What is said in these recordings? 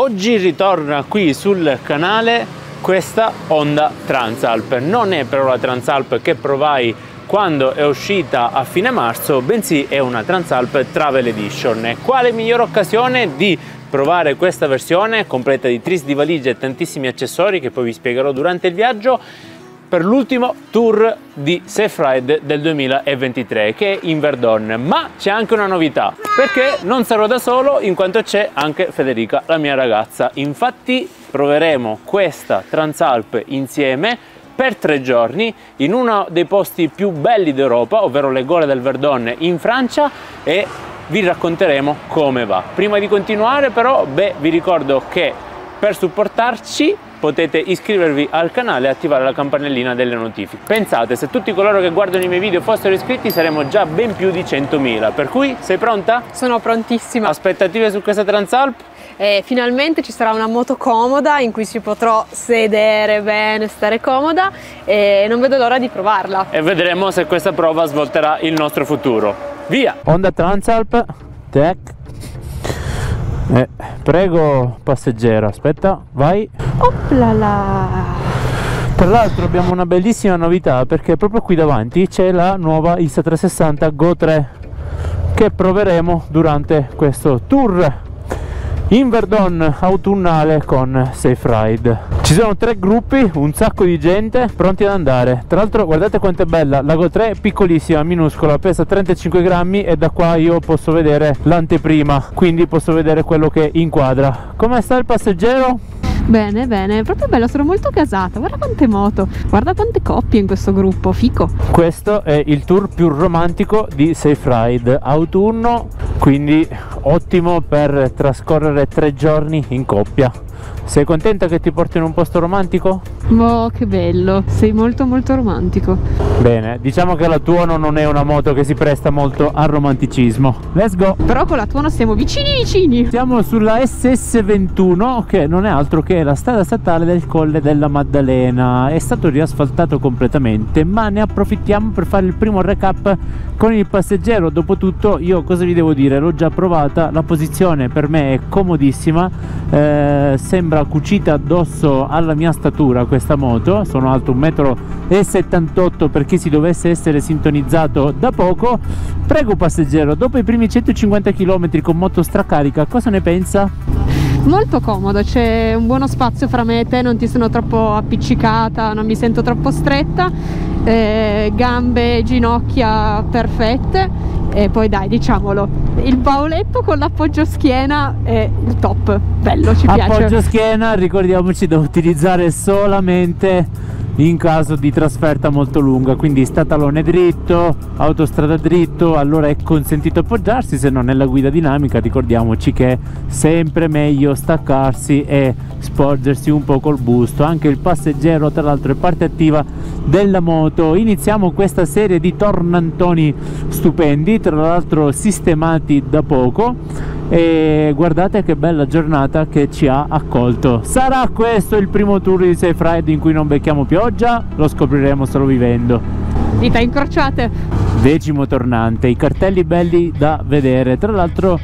Oggi ritorna qui sul canale questa Honda Transalp. Non è però la Transalp che provai quando è uscita a fine marzo, bensì è una Transalp Travel Edition. Quale migliore occasione di provare questa versione completa di tris di valigie e tantissimi accessori che poi vi spiegherò durante il viaggio per l'ultimo tour di Safe Ride del 2023 che è in Verdon. Ma c'è anche una novità perché non sarò da solo in quanto c'è anche Federica la mia ragazza. Infatti proveremo questa Transalp insieme per tre giorni in uno dei posti più belli d'Europa ovvero le Gole del Verdon in Francia e vi racconteremo come va. Prima di continuare però beh vi ricordo che per supportarci potete iscrivervi al canale e attivare la campanellina delle notifiche. Pensate, se tutti coloro che guardano i miei video fossero iscritti saremmo già ben più di 100.000, per cui sei pronta? Sono prontissima. Aspettative su questa Transalp? E finalmente ci sarà una moto comoda in cui si potrò sedere bene, stare comoda e non vedo l'ora di provarla. E vedremo se questa prova svolterà il nostro futuro. Via! Honda Transalp Tech eh, prego passeggero, aspetta, vai. Oplala! Tra l'altro abbiamo una bellissima novità perché proprio qui davanti c'è la nuova Insta360 Go 3 che proveremo durante questo tour in Verdon autunnale con Safe Ride. Ci sono tre gruppi, un sacco di gente pronti ad andare. Tra l'altro guardate quanto è bella, la Go 3 è piccolissima, minuscola, pesa 35 grammi e da qua io posso vedere l'anteprima, quindi posso vedere quello che inquadra. Come sta il passeggero? Bene, bene, proprio bello, sono molto casata. Guarda quante moto, guarda quante coppie in questo gruppo, fico. Questo è il tour più romantico di Safe Ride, autunno, quindi ottimo per trascorrere tre giorni in coppia. Sei contenta che ti porti in un posto romantico? Oh, che bello, sei molto molto romantico. Bene, diciamo che la Tuono non è una moto che si presta molto al romanticismo. Let's go! Però con la Tuono siamo vicini vicini! Siamo sulla SS21 che non è altro che la strada statale del Colle della Maddalena. È stato riasfaltato completamente, ma ne approfittiamo per fare il primo recap con il passeggero. Dopotutto io cosa vi devo dire? L'ho già provata, la posizione per me è comodissima, eh, sembra cucita addosso alla mia statura questa moto, sono alto 1,78 m per chi si dovesse essere sintonizzato da poco. Prego passeggero, dopo i primi 150 km con moto stracarica, cosa ne pensa? Molto comodo, c'è un buono spazio fra me e te, non ti sono troppo appiccicata, non mi sento troppo stretta, eh, gambe, ginocchia perfette e poi dai diciamolo il bauletto con l'appoggio schiena è il top bello ci piace. Appoggio schiena ricordiamoci da utilizzare solamente in caso di trasferta molto lunga quindi statalone dritto autostrada dritto allora è consentito appoggiarsi se non nella guida dinamica ricordiamoci che è sempre meglio staccarsi e sporgersi un po' col busto. Anche il passeggero tra l'altro è parte attiva della moto. Iniziamo questa serie di tornantoni stupendi tra l'altro sistemati da poco e guardate che bella giornata che ci ha accolto. Sarà questo il primo tour di Safe Ride in cui non becchiamo pioggia? Lo scopriremo solo vivendo. Dita incrociate. Decimo tornante i cartelli belli da vedere. Tra l'altro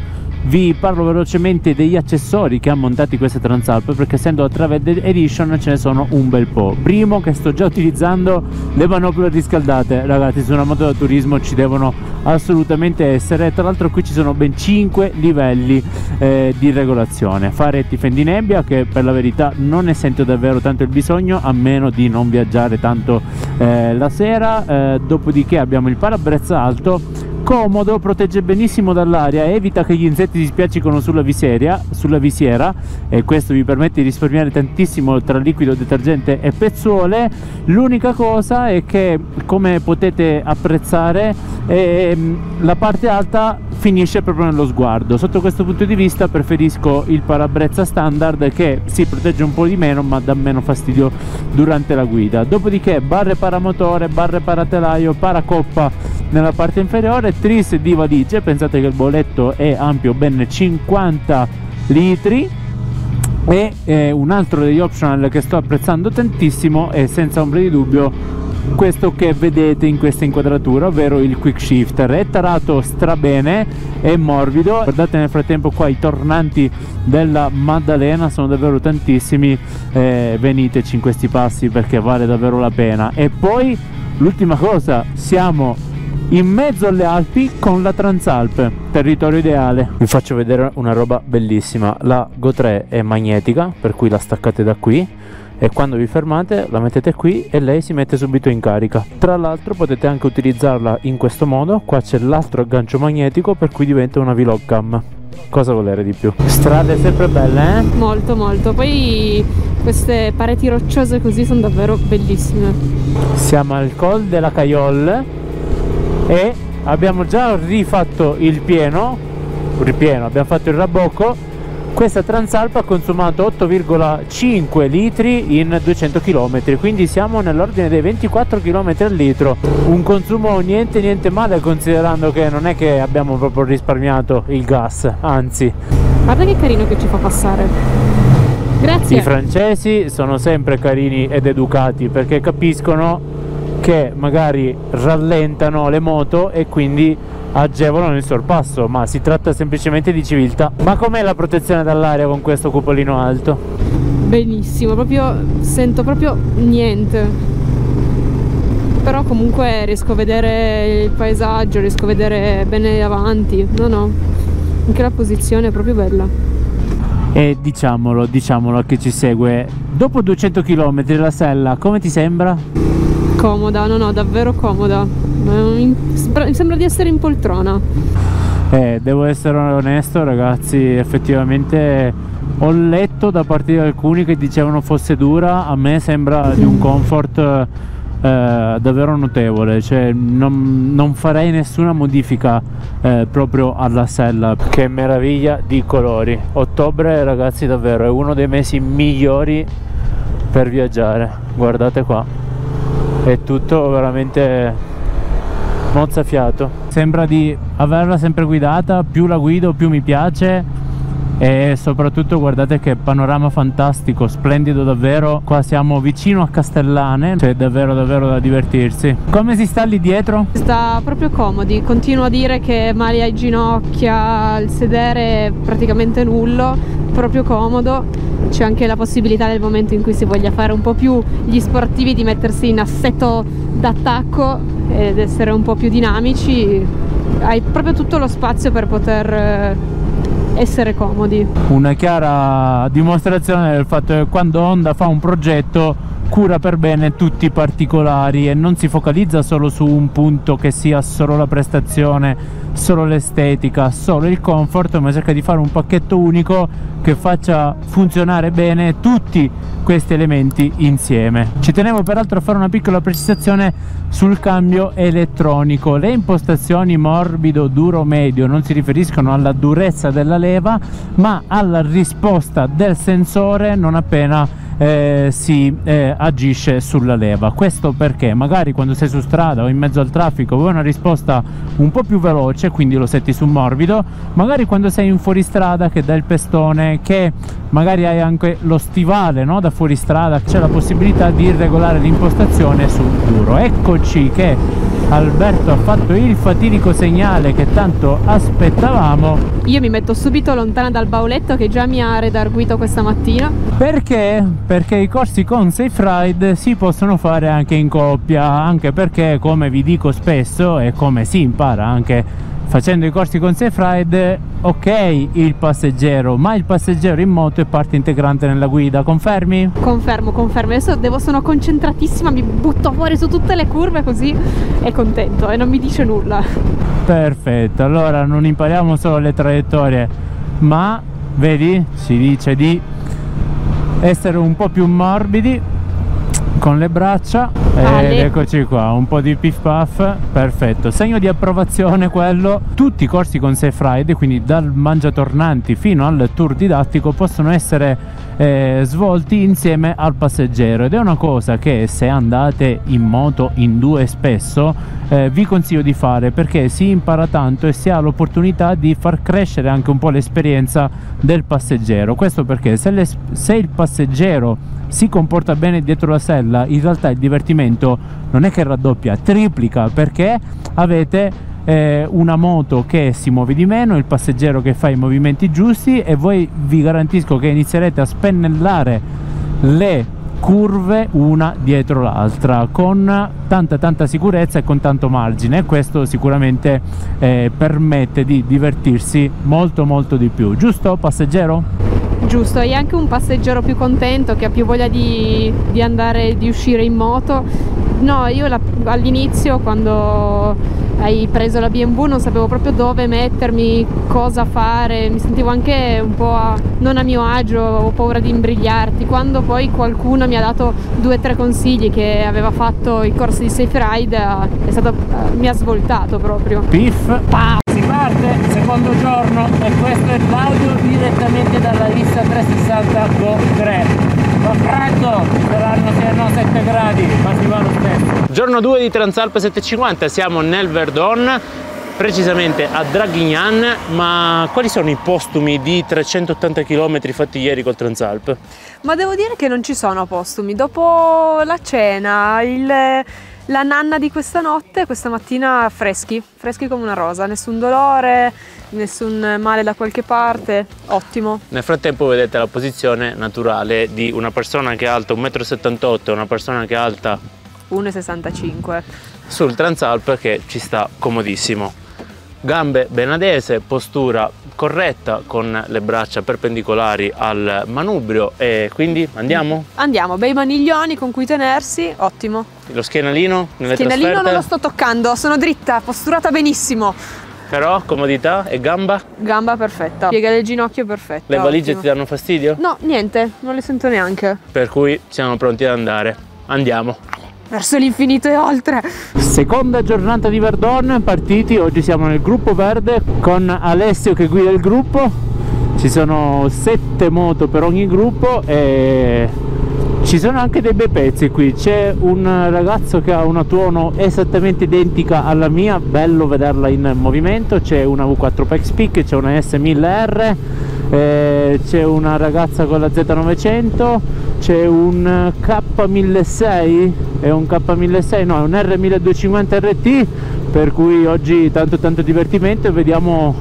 vi parlo velocemente degli accessori che ha montati queste Transalp perché essendo la Travel Edition ce ne sono un bel po' primo che sto già utilizzando le manopole riscaldate. Ragazzi su una moto da turismo ci devono assolutamente essere. Tra l'altro qui ci sono ben 5 livelli eh, di regolazione. Faretti fendinebbia che per la verità non ne sento davvero tanto il bisogno a meno di non viaggiare tanto eh, la sera. Eh, dopodiché abbiamo il parabrezza alto comodo, protegge benissimo dall'aria, evita che gli insetti si spiaccicano sulla visiera, sulla visiera e questo vi permette di risparmiare tantissimo tra liquido, detergente e pezzuole. L'unica cosa è che come potete apprezzare eh, la parte alta finisce proprio nello sguardo. Sotto questo punto di vista preferisco il parabrezza standard che si protegge un po' di meno ma dà meno fastidio durante la guida. Dopodiché barre paramotore, barre paratelaio, paracoppa nella parte inferiore tris di valigie pensate che il boletto è ampio ben 50 litri. E eh, un altro degli optional che sto apprezzando tantissimo è senza ombra di dubbio questo che vedete in questa inquadratura ovvero il quick shifter. È tarato strabene è morbido. Guardate nel frattempo qua i tornanti della Maddalena sono davvero tantissimi. Eh, veniteci in questi passi perché vale davvero la pena. E poi l'ultima cosa siamo in mezzo alle Alpi con la Transalpe, territorio ideale. Vi faccio vedere una roba bellissima. La Go 3 è magnetica, per cui la staccate da qui e quando vi fermate la mettete qui e lei si mette subito in carica. Tra l'altro potete anche utilizzarla in questo modo, qua c'è l'altro aggancio magnetico per cui diventa una vlog cam. Cosa volere di più? Strade sempre belle, eh? Molto, molto. Poi queste pareti rocciose così sono davvero bellissime. Siamo al Col della Caiolle e abbiamo già rifatto il pieno ripieno abbiamo fatto il rabocco. Questa Transalpa ha consumato 8,5 litri in 200 km quindi siamo nell'ordine dei 24 km al litro. Un consumo niente niente male considerando che non è che abbiamo proprio risparmiato il gas anzi. Guarda che carino che ci fa passare. Grazie. I francesi sono sempre carini ed educati perché capiscono che magari rallentano le moto e quindi agevolano il sorpasso ma si tratta semplicemente di civiltà. Ma com'è la protezione dall'aria con questo cupolino alto? benissimo proprio sento proprio niente. Però comunque riesco a vedere il paesaggio riesco a vedere bene avanti. No no anche la posizione è proprio bella. E diciamolo diciamolo a chi ci segue. Dopo 200 km la sella come ti sembra? Comoda, no no, davvero comoda. Mi sembra di essere in poltrona. Eh, devo essere onesto ragazzi, effettivamente ho letto da parte di alcuni che dicevano fosse dura, a me sembra di un comfort eh, davvero notevole, cioè non, non farei nessuna modifica eh, proprio alla sella. Che meraviglia di colori. Ottobre ragazzi davvero è uno dei mesi migliori per viaggiare, guardate qua è tutto veramente mozzafiato. Sembra di averla sempre guidata più la guido più mi piace e soprattutto guardate che panorama fantastico splendido davvero. Qua siamo vicino a Castellane c'è davvero davvero da divertirsi. Come si sta lì dietro? sta proprio comodi. Continuo a dire che mali ai ginocchia il sedere è praticamente nullo proprio comodo. C'è anche la possibilità nel momento in cui si voglia fare un po' più gli sportivi di mettersi in assetto d'attacco ed essere un po' più dinamici. Hai proprio tutto lo spazio per poter eh, essere comodi. Una chiara dimostrazione del fatto che quando Honda fa un progetto cura per bene tutti i particolari e non si focalizza solo su un punto che sia solo la prestazione, solo l'estetica, solo il comfort, ma cerca di fare un pacchetto unico che faccia funzionare bene tutti questi elementi insieme. Ci tenevo peraltro a fare una piccola precisazione sul cambio elettronico. Le impostazioni morbido, duro, medio non si riferiscono alla durezza della leva, ma alla risposta del sensore non appena eh, si eh, agisce sulla leva questo perché magari quando sei su strada o in mezzo al traffico vuoi una risposta un po' più veloce quindi lo setti su morbido magari quando sei in fuoristrada che dà il pestone che magari hai anche lo stivale no? da fuoristrada c'è la possibilità di regolare l'impostazione su duro eccoci che Alberto ha fatto il fatidico segnale che tanto aspettavamo io mi metto subito lontana dal bauletto che già mi ha redarguito questa mattina perché? perché i corsi con Safe Ride si possono fare anche in coppia anche perché come vi dico spesso e come si impara anche facendo i corsi con Ride ok il passeggero ma il passeggero in moto è parte integrante nella guida. Confermi? confermo confermo. Adesso devo, sono concentratissima mi butto fuori su tutte le curve così è contento e non mi dice nulla. Perfetto allora non impariamo solo le traiettorie ma vedi si dice di essere un po' più morbidi con le braccia. Ed eccoci qua un po' di piff puff perfetto. Segno di approvazione quello. Tutti i corsi con Safe Ride quindi dal mangiatornanti fino al tour didattico possono essere eh, svolti insieme al passeggero. Ed è una cosa che se andate in moto in due spesso eh, vi consiglio di fare perché si impara tanto e si ha l'opportunità di far crescere anche un po' l'esperienza del passeggero. Questo perché se, se il passeggero si comporta bene dietro la sella in realtà il divertimento non è che raddoppia, triplica perché avete eh, una moto che si muove di meno, il passeggero che fa i movimenti giusti e voi vi garantisco che inizierete a spennellare le curve una dietro l'altra con tanta tanta sicurezza e con tanto margine questo sicuramente eh, permette di divertirsi molto molto di più giusto passeggero? Giusto hai anche un passeggero più contento che ha più voglia di, di andare di uscire in moto no io all'inizio quando hai preso la B&B non sapevo proprio dove mettermi, cosa fare, mi sentivo anche un po' a, non a mio agio, ho paura di imbrigliarti. Quando poi qualcuno mi ha dato due o tre consigli che aveva fatto i corsi di Safe Ride, è stato, mi ha svoltato proprio. Piff, pa! Secondo giorno e questo è l'audio direttamente dalla lista 360 Go 3 fa freddo, saranno se no 7 gradi, ma si va lo stesso. Giorno 2 di Transalpe 750, siamo nel Verdon, precisamente a Draghignan, ma quali sono i postumi di 380 km fatti ieri col Transalp? Ma devo dire che non ci sono postumi, dopo la cena, il la nanna di questa notte, questa mattina freschi, freschi come una rosa, nessun dolore, nessun male da qualche parte, ottimo. Nel frattempo vedete la posizione naturale di una persona che è alta 1,78 m e una persona che è alta 1,65 sul Transalp che ci sta comodissimo gambe benadese, postura corretta con le braccia perpendicolari al manubrio e quindi andiamo? Andiamo, bei maniglioni con cui tenersi, ottimo. Lo schienalino nelle Schienalino trasferte? non lo sto toccando, sono dritta, posturata benissimo. Però comodità e gamba? Gamba perfetta, piega del ginocchio perfetta. Le valigie ottimo. ti danno fastidio? No, niente, non le sento neanche. Per cui siamo pronti ad andare. Andiamo verso l'infinito e oltre. Seconda giornata di Verdon, partiti, oggi siamo nel gruppo verde con Alessio che guida il gruppo, ci sono sette moto per ogni gruppo e ci sono anche dei bei pezzi qui, c'è un ragazzo che ha una tuono esattamente identica alla mia, bello vederla in movimento, c'è una V4 Pex Peak, c'è una S1000R, eh, c'è una ragazza con la Z900, c'è un K1600 è un K1600 no è un R1250 RT per cui oggi tanto tanto divertimento. E vediamo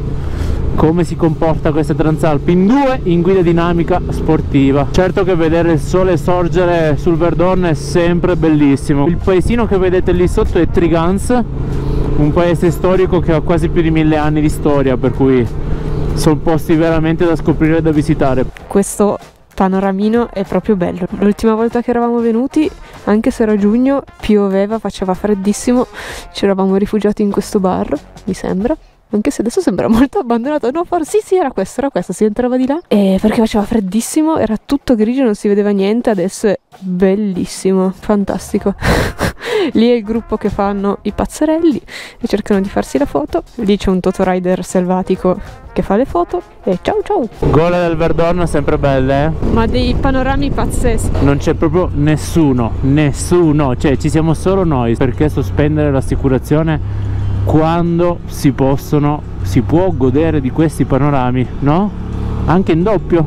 come si comporta questa Transalp in due in guida dinamica sportiva certo che vedere il sole sorgere sul Verdon è sempre bellissimo il paesino che vedete lì sotto è Trigans un paese storico che ha quasi più di mille anni di storia per cui sono posti veramente da scoprire e da visitare questo panoramino è proprio bello. L'ultima volta che eravamo venuti, anche se era giugno, pioveva, faceva freddissimo, ci eravamo rifugiati in questo bar, mi sembra. Anche se adesso sembra molto abbandonato. No, forse sì, sì, era questo, era questo. Si entrava di là. E perché faceva freddissimo, era tutto grigio, non si vedeva niente. Adesso è bellissimo, fantastico. Lì è il gruppo che fanno i pazzerelli e cercano di farsi la foto. Lì c'è un Toto Rider selvatico che fa le foto. E ciao ciao! Gole del Verdon sempre belle, eh? Ma dei panorami pazzeschi. Non c'è proprio nessuno, nessuno. Cioè, ci siamo solo noi. Perché sospendere l'assicurazione? Quando si possono si può godere di questi panorami no? anche in doppio.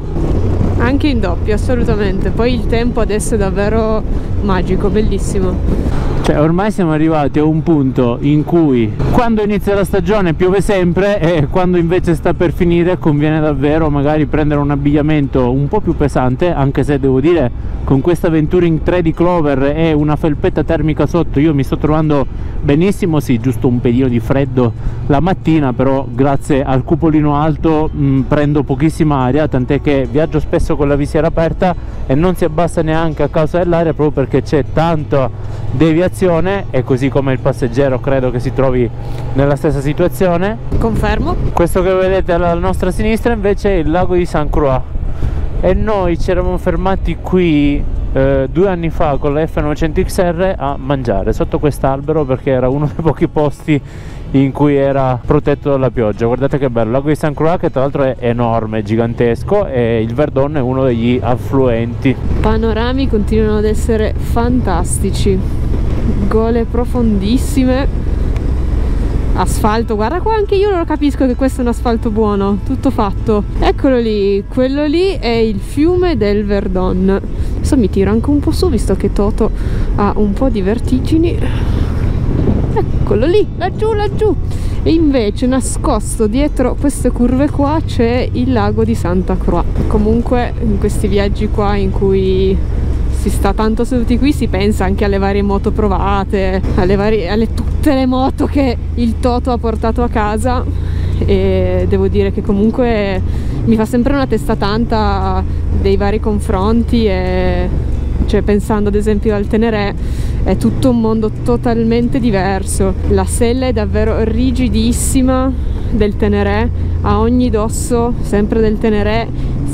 Anche in doppio assolutamente. Poi il tempo adesso è davvero magico bellissimo cioè ormai siamo arrivati a un punto in cui quando inizia la stagione piove sempre e quando invece sta per finire conviene davvero magari prendere un abbigliamento un po' più pesante anche se devo dire con questa Venturing 3 di Clover e una felpetta termica sotto io mi sto trovando benissimo. Sì giusto un pelino di freddo la mattina però grazie al cupolino alto mh, mm, prendo pochissima aria tant'è che viaggio spesso con la visiera aperta e non si abbassa neanche a causa dell'aria proprio perché c'è tanta deviazione situazione e così come il passeggero credo che si trovi nella stessa situazione. Confermo. Questo che vedete alla nostra sinistra invece è il lago di San Croix e noi ci eravamo fermati qui eh, due anni fa con la F900XR a mangiare sotto quest'albero perché era uno dei pochi posti in cui era protetto dalla pioggia. Guardate che bello, il lago di San Croix che tra l'altro è enorme, gigantesco e il Verdon è uno degli affluenti. Panorami continuano ad essere fantastici gole profondissime. Asfalto guarda qua anche io non capisco che questo è un asfalto buono. Tutto fatto. Eccolo lì quello lì è il fiume del Verdon. Adesso mi tiro anche un po' su visto che Toto ha un po' di vertigini. Eccolo lì laggiù laggiù. E invece nascosto dietro queste curve qua c'è il lago di Santa Croix comunque in questi viaggi qua in cui si sta tanto seduti qui si pensa anche alle varie moto provate alle, varie, alle tutte le moto che il Toto ha portato a casa. E devo dire che comunque mi fa sempre una testa tanta dei vari confronti e cioè pensando ad esempio al Teneré è tutto un mondo totalmente diverso. La sella è davvero rigidissima del Teneré a ogni dosso sempre del Teneré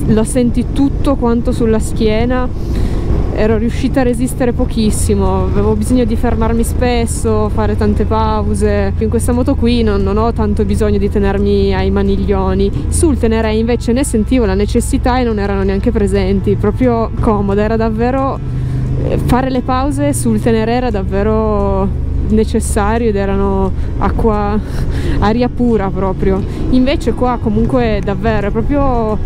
lo senti tutto quanto sulla schiena ero riuscita a resistere pochissimo, avevo bisogno di fermarmi spesso, fare tante pause. In questa moto qui non, non ho tanto bisogno di tenermi ai maniglioni. Sul Teneré invece ne sentivo la necessità e non erano neanche presenti, proprio comoda, era davvero eh, fare le pause sul Teneré era davvero necessario ed erano acqua aria pura proprio. Invece qua comunque davvero è proprio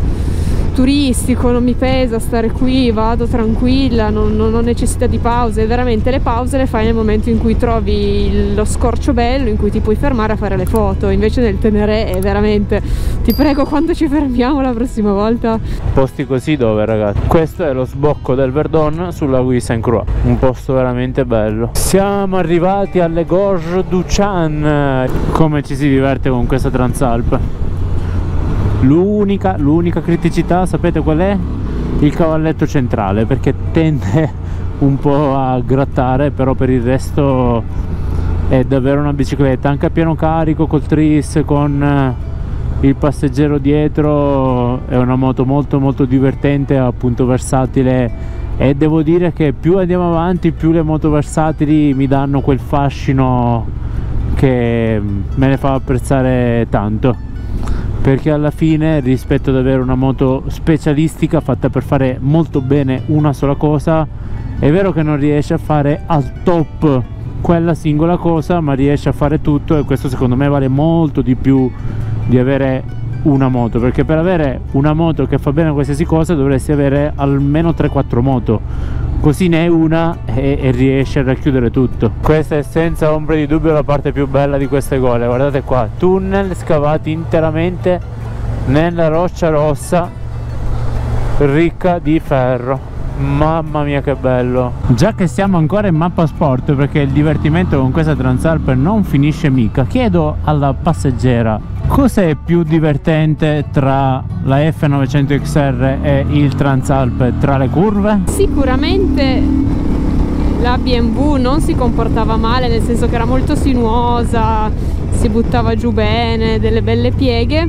turistico, non mi pesa stare qui, vado tranquilla, non, non, ho necessità di pause, veramente le pause le fai nel momento in cui trovi lo scorcio bello, in cui ti puoi fermare a fare le foto, invece nel Tenere è veramente, ti prego quando ci fermiamo la prossima volta. Posti così dove ragazzi? Questo è lo sbocco del Verdon sulla Guy Saint Croix, un posto veramente bello. Siamo arrivati alle Gorges du Chan, come ci si diverte con questa Transalp. L'unica, l'unica criticità, sapete qual è? Il cavalletto centrale, perché tende un po' a grattare, però per il resto è davvero una bicicletta, anche a pieno carico, col tris, con eh, il passeggero dietro, è una moto molto molto divertente, appunto versatile. E devo dire che più andiamo avanti più le moto versatili mi danno quel fascino che me ne fa apprezzare tanto perché alla fine rispetto ad avere una moto specialistica fatta per fare molto bene una sola cosa è vero che non riesce a fare al top quella singola cosa ma riesce a fare tutto e questo secondo me vale molto di più di avere una moto perché per avere una moto che fa bene qualsiasi cosa dovresti avere almeno 3-4 moto. Così ne hai una e, e riesci a racchiudere tutto. Questa è senza ombra di dubbio la parte più bella di queste gole. Guardate qua tunnel scavati interamente nella roccia rossa ricca di ferro. Mamma mia che bello. Già che siamo ancora in mappa sport Perché il divertimento con questa Transalp non finisce mica Chiedo alla passeggera Cos'è più divertente tra la F900XR e il Transalp tra le curve? Sicuramente la BMW non si comportava male nel senso che era molto sinuosa, si buttava giù bene, delle belle pieghe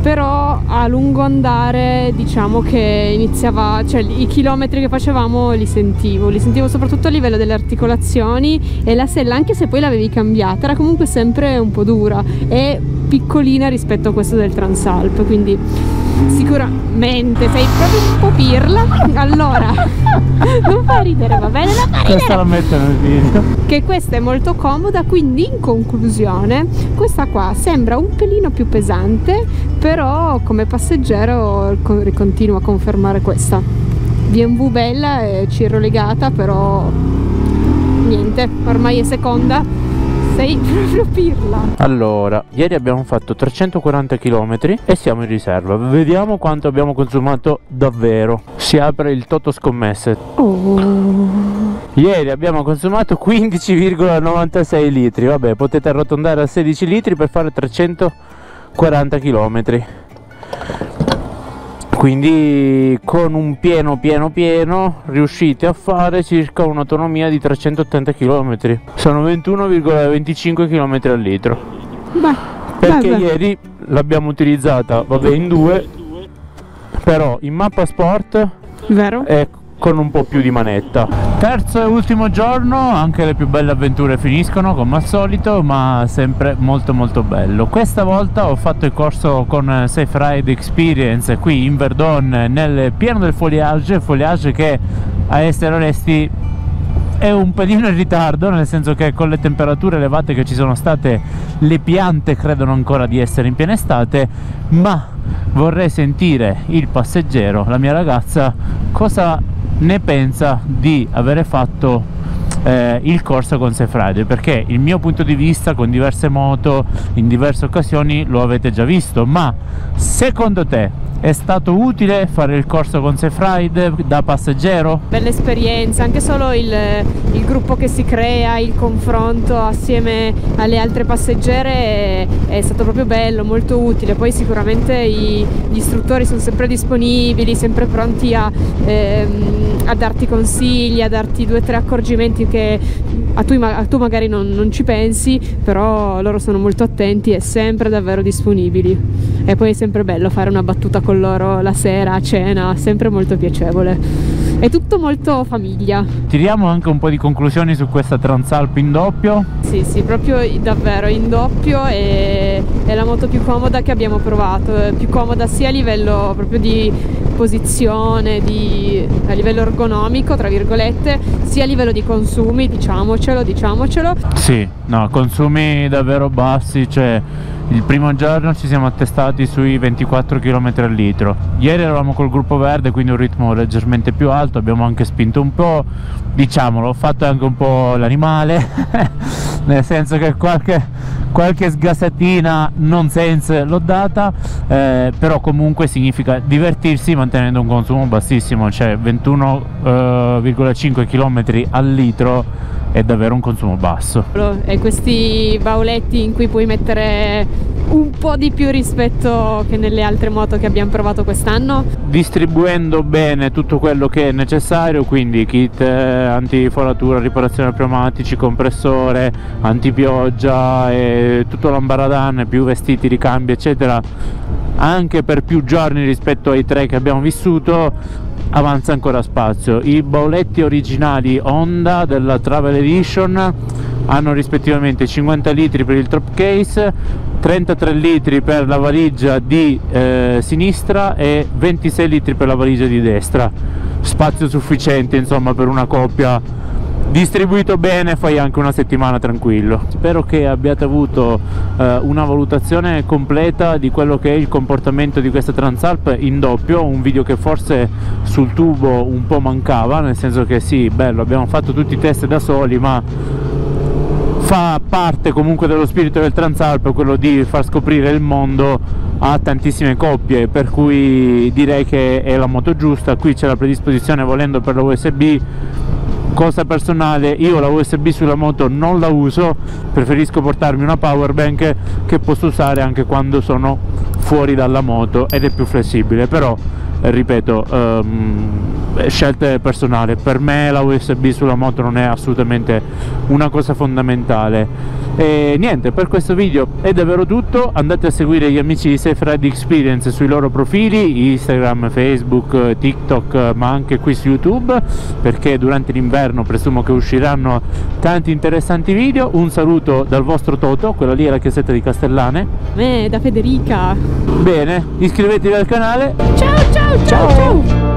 però a lungo andare diciamo che iniziava, cioè i chilometri che facevamo li sentivo, li sentivo soprattutto a livello delle articolazioni e la sella anche se poi l'avevi cambiata era comunque sempre un po' dura e piccolina rispetto a questo del Transalp, quindi sicuramente sei proprio un po' pirla. Allora, non fa ridere, va bene? Non fa ridere. Questa la metto nel video. Che questa è molto comoda, quindi in conclusione, questa qua sembra un pelino più pesante, però come passeggero continuo a confermare questa. BMW bella e Ciro legata, però niente, ormai è seconda sei proprio pirla. Allora, ieri abbiamo fatto 340 km e siamo in riserva. Vediamo quanto abbiamo consumato davvero. Si apre il Toto Scommesse. Oh. Ieri abbiamo consumato 15,96 litri. Vabbè, potete arrotondare a 16 litri per fare 340 km quindi con un pieno pieno pieno riuscite a fare circa un'autonomia di 380 km sono 21,25 km al litro. Beh, perché beh, ieri l'abbiamo utilizzata vabbè in due. Però in mappa sport Vero? è con un po' più di manetta. Terzo e ultimo giorno anche le più belle avventure finiscono come al solito ma sempre molto molto bello. Questa volta ho fatto il corso con Safe Ride Experience qui in Verdon nel pieno del foliage foliage che a essere onesti è un pelino in ritardo nel senso che con le temperature elevate che ci sono state le piante credono ancora di essere in piena estate ma vorrei sentire il passeggero la mia ragazza cosa ne pensa di avere fatto eh, il corso con Safe Rider perché il mio punto di vista con diverse moto in diverse occasioni lo avete già visto ma secondo te è stato utile fare il corso con Safe Ride da passeggero? Bella esperienza, anche solo il, il, gruppo che si crea, il confronto assieme alle altre passeggere è, è stato proprio bello, molto utile. Poi sicuramente i, gli istruttori sono sempre disponibili, sempre pronti a, ehm, a darti consigli, a darti due o tre accorgimenti che a tu, a tu magari non, non ci pensi, però loro sono molto attenti e sempre davvero disponibili. E poi è sempre bello fare una battuta con loro la sera a cena, sempre molto piacevole. È tutto molto famiglia. Tiriamo anche un po' di conclusioni su questa Transalp in doppio? Sì, sì, proprio davvero in doppio e è la moto più comoda che abbiamo provato, più comoda sia a livello proprio di posizione, di, a livello ergonomico, tra virgolette, sia a livello di consumi, diciamocelo, diciamocelo. Sì, no, consumi davvero bassi, cioè il primo giorno ci siamo attestati sui 24 km al litro. Ieri eravamo col gruppo verde, quindi un ritmo leggermente più alto, abbiamo anche spinto un po', diciamolo, ho fatto anche un po' l'animale, nel senso che qualche, qualche sgasatina non sense l'ho data, eh, però comunque significa divertirsi mantenendo un consumo bassissimo, cioè 21,5 km eh, al litro è davvero un consumo basso. E questi bauletti in cui puoi mettere un po' di più rispetto che nelle altre moto che abbiamo provato quest'anno? Distribuendo bene tutto quello che è necessario, quindi kit eh, antiforatura, riparazione pneumatici, compressore, antipioggia e tutto l'ambaradan, più vestiti, ricambi eccetera, anche per più giorni rispetto ai tre che abbiamo vissuto avanza ancora spazio i bauletti originali Honda della Travel Edition hanno rispettivamente 50 litri per il top case 33 litri per la valigia di eh, sinistra e 26 litri per la valigia di destra. Spazio sufficiente insomma per una coppia distribuito bene fai anche una settimana tranquillo. Spero che abbiate avuto eh, una valutazione completa di quello che è il comportamento di questa Transalp in doppio un video che forse sul tubo un po' mancava nel senso che sì bello abbiamo fatto tutti i test da soli ma fa parte comunque dello spirito del Transalp quello di far scoprire il mondo a tantissime coppie per cui direi che è la moto giusta. Qui c'è la predisposizione volendo per la USB cosa personale io la usb sulla moto non la uso preferisco portarmi una power bank che posso usare anche quando sono fuori dalla moto ed è più flessibile però ripeto um, scelte personali. Per me la usb sulla moto non è assolutamente una cosa fondamentale. E niente per questo video è davvero tutto. Andate a seguire gli amici di Safe Ride Experience sui loro profili Instagram, Facebook, TikTok ma anche qui su YouTube perché durante l'inverno presumo che usciranno tanti interessanti video. Un saluto dal vostro Toto quella lì è la chiesetta di Castellane. Eh, da Federica. Bene iscrivetevi al canale. Ciao ciao ciao. ciao